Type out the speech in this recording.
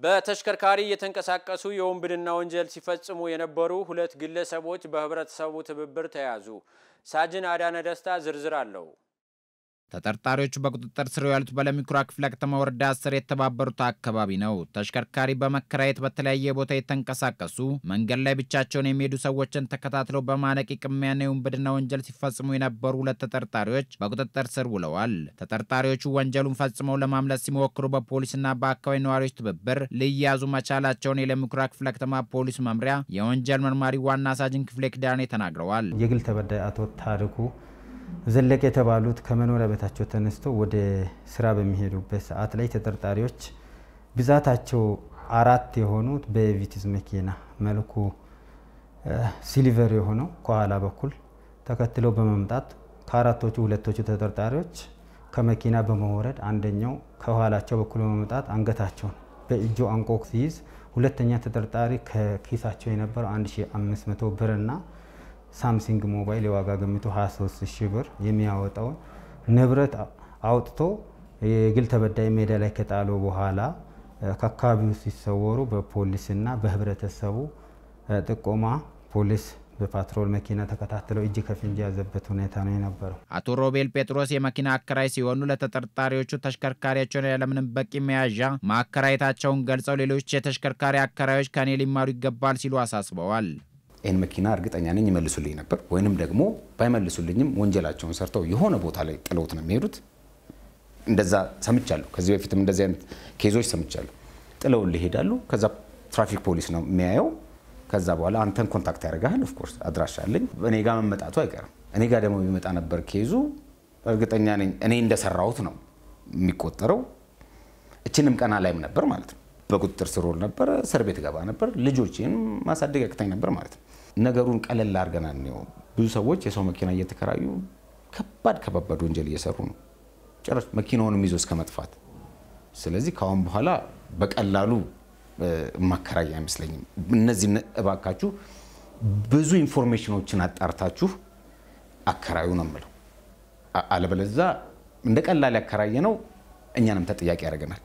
በተሽከርካሪ እየተንቀሳቀሱ የውንብድና ወንጀል ሲፈጽሙ የነበሩ ሁለት ግለሰቦች በህብረተሰቡ ትብብር ተያዙ። ሳጅን አዳነ ደስታ ዝርዝር አለው። ተጠርጣሪዎቹ በቁጥጥር ስር ያሉት በለሚኩራ ክፍለ ከተማ ወረዳ አስር የተባበሩት አካባቢ ነው። ተሽከርካሪ በመከራየት በተለያየ ቦታ የተንቀሳቀሱ መንገድ ላይ ብቻቸውን የሚሄዱ ሰዎችን ተከታትለው በማነቅ ቅሚያና የውንብድና ወንጀል ሲፈጽሙ የነበሩ ሁለት ተጠርጣሪዎች በቁጥጥር ስር ውለዋል። ተጠርጣሪዎቹ ወንጀሉን ፈጽመው ለማምለጥ ሲሞክሩ በፖሊስና በአካባቢ ነዋሪዎች ትብብር ሊያዙ መቻላቸውን የለሚኩራ ክፍለ ከተማ ፖሊስ መምሪያ የወንጀል መርማሪ ዋና ሳጅን ክፍሌ ክዳኔ ተናግረዋል። የግል ተበዳይ አቶ ታሪኩ ዘለቀ የተባሉት ከመኖሪያ ቤታቸው ተነስተው ወደ ስራ በሚሄዱበት ሰዓት ላይ ተጠርጣሪዎች ብዛታቸው አራት የሆኑት በቪትዝ መኪና መልኩ ሲሊቨር የሆነው ከኋላ በኩል ተከትለው በመምጣት ከአራቶቹ ሁለቶቹ ተጠርጣሪዎች ከመኪና በመውረድ አንደኛው ከኋላቸው በኩል በመምጣት አንገታቸውን በእጁ አንቆ ሲይዝ ሁለተኛ ተጠርጣሪ ከኪሳቸው የነበረው 1500 ብርና ሳምሲንግ ሞባይል የዋጋ ግምቱ 23 ሺህ ብር የሚያወጣውን ንብረት አውጥቶ የግል ተበዳይ ሜዳ ላይ ከጣለው በኋላ ከአካባቢው ሲሰወሩ በፖሊስና በህብረተሰቡ ጥቆማ ፖሊስ በፓትሮል መኪና ተከታትለው እጅ ከፍንጅ የያዘበት ሁኔታ ነው የነበረው። አቶ ሮቤል ጴጥሮስ የመኪና አከራይ ሲሆኑ ለተጠርጣሪዎቹ ተሽከርካሪያቸውን ያለምንም በቂ መያዣ ማከራየታቸውን ገልጸው ሌሎች የተሽከርካሪ አከራዮች ከኔ ሊማሩ ይገባል ሲሉ አሳስበዋል። ይህን መኪና እርግጠኛ ነኝ ይመልሱልኝ ነበር፣ ወይንም ደግሞ ባይመልሱልኝም ወንጀላቸውን ሰርተው የሆነ ቦታ ላይ ጥለውት ነው የሚሄዱት። እንደዛ ሰምቻለሁ። ከዚህ በፊትም እንደዚህ አይነት case ኦች ሰምቻለሁ። ጥለው ይሄዳሉ። ከዛ ትራፊክ ፖሊስ ነው የሚያየው። ከዛ በኋላ አንተን contact ያደርግሃል። of course አድራሻ አለኝ። እኔ ጋር መመጣቱ አይቀርም። እኔ ጋር ደግሞ የሚመጣ ነበር case ኡ። እርግጠኛ ነኝ እኔ እንደሰራሁት ነው የሚቆጠረው። ይችንም ቀን አላይም ነበር ማለት ነው። በቁጥጥር ስር እውል ነበር። እስር ቤት እገባ ነበር። ልጆችን ማሳደግ ያቅተኝ ነበር ማለት ነው። ነገሩን ቀለል አድርገናል ነው። ብዙ ሰዎች የሰው መኪና እየተከራዩ ከባድ ከባባድ ወንጀል እየሰሩ ነው፣ ጭራሽ መኪናውንም ይዞ እስከ መጥፋት። ስለዚህ ከአሁን በኋላ በቀላሉ ማከራየት አይመስለኝም። እነዚህ እባካችሁ ብዙ information ኦችን አጣርታችሁ አከራዩ ነው የምለው። አለበለዛ እንደ ቀላል ያከራየነው እኛንም ተጠያቂ ያደርገናል።